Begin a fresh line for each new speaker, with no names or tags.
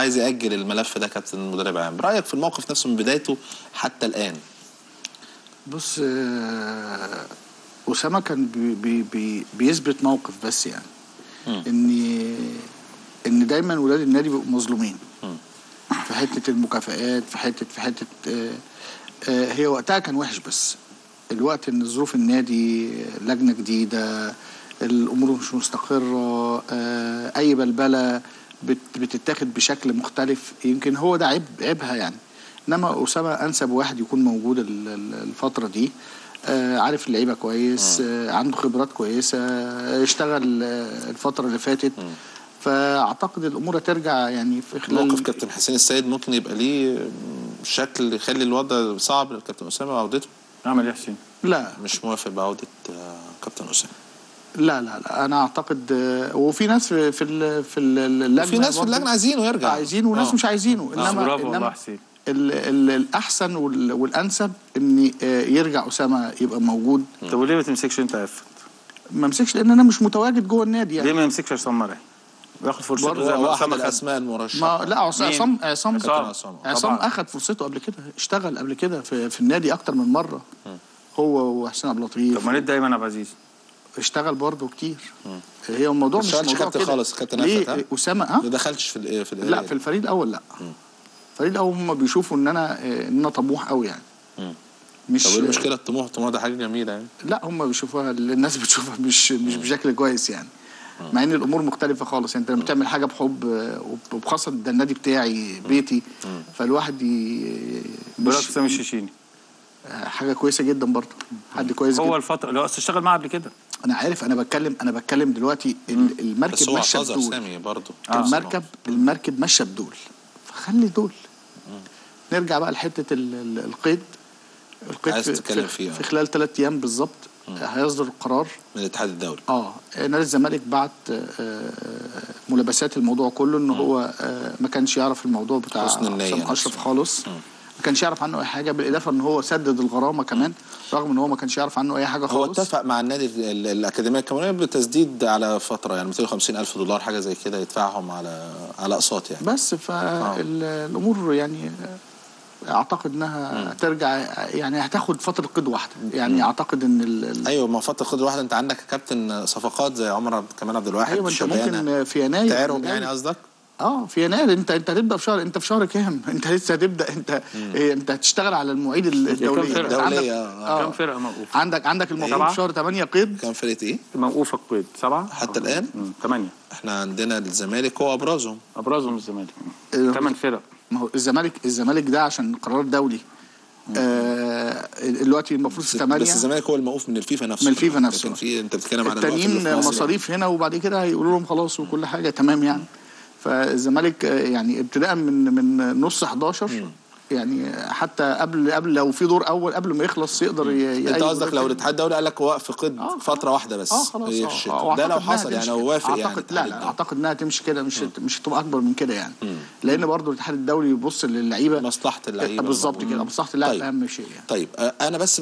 عايز يأجل الملف ده كابتن مدرب عام. رأيك في الموقف نفسه من بدايته حتى الآن؟
بص آه، أسامة كان بي بي بي بيثبت موقف بس يعني. إن إن دايما ولاد النادي بيبقوا مظلومين. في حتة المكافآت في حتة في حتة آه، آه، هي وقتها كان وحش بس. الوقت إن ظروف النادي لجنة جديدة الأمور مش مستقرة آه، أي بلبلة. بت- بتتاخد بشكل مختلف يمكن هو ده عيب عيبها يعني. إنما اسامه أنسب واحد يكون موجود ال- ال- الفترة دي آه، عارف اللعيبة كويس آه، عنده خبرات كويسة آه، اشتغل آه، الفترة اللي فاتت. فأعتقد الأمور هترجع يعني في خلال
موقف كابتن حسين السيد ممكن يبقى ليه شكل يخلي الوضع صعب للكابتن أسامة وعودته
أعمل إيه يا حسين؟
لا.
مش موافق بعودة كابتن أسامة.
لا لا لا أنا أعتقد آه، وفي ناس في في ال- في ال- اللجنة
في ناس في اللجنة عايزينه يرجع.
عايزينه وناس
آه.
مش عايزينه.
آه،
إنما
برافو والله
انما
حسين.
ال ال الأحسن وال والأنسب ان آه، يرجع أسامة يبقى موجود.
طب وليه ما تمسكش أنت عفت
ما أمسكش لأن أنا مش متواجد جوه النادي
ليه
يعني
ما يمسكش عصام مرعي؟ وياخد فرصته زي ما خد
الاسماء المرشحه
ما لا عصام؟ عصام عصام
عصام.
عصام.
عصام. اخذ فرصته قبل كده اشتغل قبل كده في, في النادي أكتر من مرة. هو وحسين عبد اللطيف.
طب ما ليه دايما عبد العزيز؟
اشتغل برضه كتير. هي الموضوع مش موضوع
كابتن
كده.
خالص، كابتن
ليه؟
أفت، ها؟
أسامة ها
ما دخلتش في ال- في
لا في الفريق الأول لا. الفريق الأول هم بيشوفوا إن أنا آه، إن أنا طموح قوي يعني.
مم.
مش
طب إيه المشكلة؟ الطموح الطموح ده حاجة جميلة يعني.
لا هم بيشوفوها الناس بتشوفها مش مش بشكل كويس يعني. مع إن الأمور مختلفة خالص. أنت لما بتعمل حاجة بحب آه، وبخاصة ده النادي بتاعي بيتي فالواحد مش
سامي الشيشيني.
آه، حاجة كويسة جدا برضه. حد كويس
هو
جدا.
الفترة اللي هو أصل اشتغل معاه قبل كده.
أنا عارف أنا بتكلم أنا بتكلم دلوقتي المركب ماشيه بدول.
سامي برضه
المركب المركب ماشيه بدول. فخلي دول. نرجع بقى لحتة ال- ال- القيد. القيد
عايز
في,
تتكلم
في,
فيه، آه.
في خلال ثلاث أيام بالظبط هيصدر القرار.
من الاتحاد الدولي.
آه نادي الزمالك بعت آه، ملابسات الموضوع كله ان هو آه، ما كانش يعرف الموضوع بتاع
حسن.
أشرف خالص. ما كانش يعرف عنه أي حاجة بالإضافة إن هو سدد الغرامة كمان رغم إن هو ما كانش يعرف عنه أي حاجة
هو
خالص.
اتفق مع النادي ال- ال- الأكاديمية الكاميرونيه بتسديد على فترة يعني 250 ألف دولار حاجة زي كده يدفعهم على على أقساط يعني.
بس فالامور يعني أعتقد إنها ترجع يعني هتاخد فترة قيد واحدة. يعني أعتقد إن ال-
أيوه ما فترة خد واحدة. أنت عندك كابتن صفقات زي عمر كمال عبد الواحد
أيوه
أنت.
ممكن في يناير
تعرهم
جاي.
يعني قصدك؟
آه في يناير انت انت هتبدأ في شهر انت في شهر كام؟ انت لسه هتبدأ انت إيه انت هتشتغل على المواعيد الدولية
فرقة؟
أنت عندك-
دولية، آه.
كم فرقة موقوفة
عندك عندك
سبعة؟
في شهر 8 قيد
كان فرقة إيه؟
موقوفة القيد سبعة
حتى الآن؟
ثمانيه
إحنا عندنا الزمالك هو أبرزهم
أبرزهم الزمالك
آه.
ثمان فرق
ما هو الزمالك الزمالك ده عشان قرار دولي آه دلوقتي المفروض في 8
بس الزمالك هو الموقوف من الفيفا نفسه
من الفيفا نفسه.
لكن في أنت بتتكلم في
التانيين. مصاريف هنا وبعد كده هيقولوا لهم خلاص وكل حاجة تمام يعني فالزمالك آه، يعني ابتداء من من نص 11 يعني حتى قبل قبل لو في دور أول قبل ما يخلص يقدر أنت
قصدك لو. الاتحاد الدولي قال لك وقف قيد
آه،.
فترة واحدة بس
آه خلاص آه،. آه،
ده لو حصل يعني
كده.
وافق يعني
أعتقد لا لا
الدولي.
أعتقد إنها تمشي كده مش مش هتبقى أكبر من كده يعني لأن برضو الاتحاد الدولي يبص للعيبة
مصلحة اللعيبة
بالظبط كده مصلحة اللاعب
طيب.
أهم شيء يعني
طيب آه، أنا بس